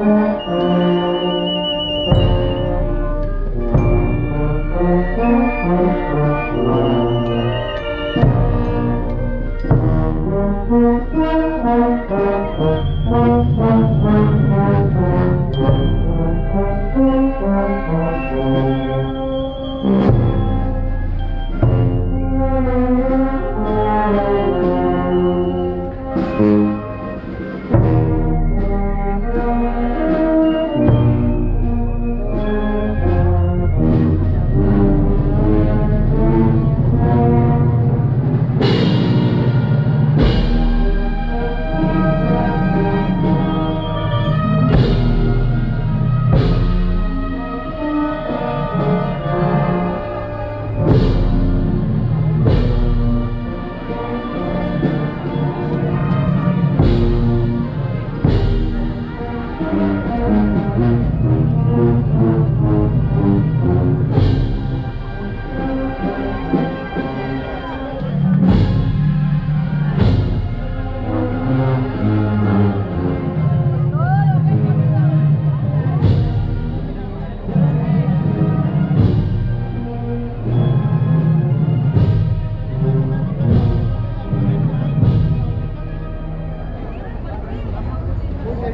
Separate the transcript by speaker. Speaker 1: Música